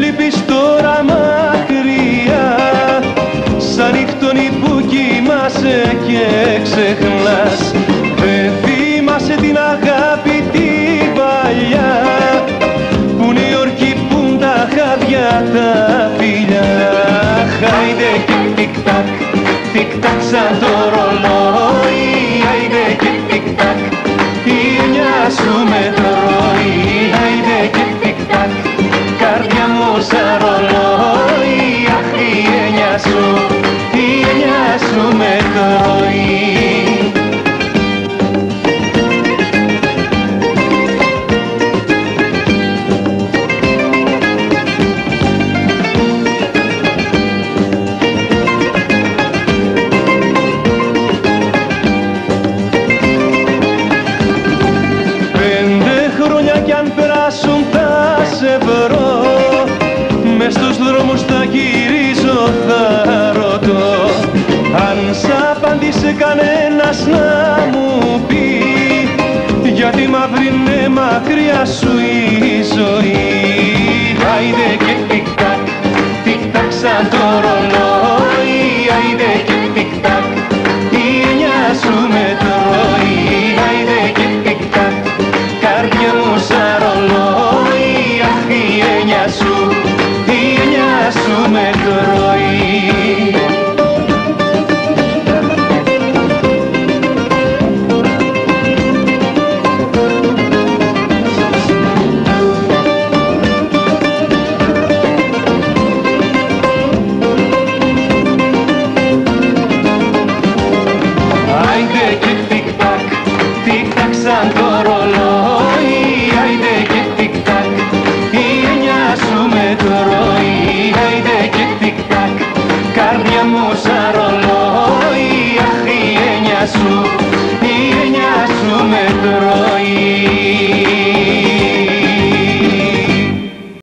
λείπεις τώρα μακριά Σαν νυχτώνει που κοιμάσαι και ξεχνάς. Δεν θυμάσαι την αγάπη την παλιά Που ή York τα χάδια τα φιλιά. Χάιντε και τικ-τακ, σαν το φτάσουν θα σε βρω. Μες στους δρόμους θα γυρίζω θα ρωτώ. Αν σ' απαντήσει κανένας να μου πει Γιατί μαύρη είναι μακριά σου η ζωή. Άιντε και τικ-τακ, τικ-τακ σαν το ρολόι. Άιντε και τικ-τακ, τι εννιά σου με το Roy.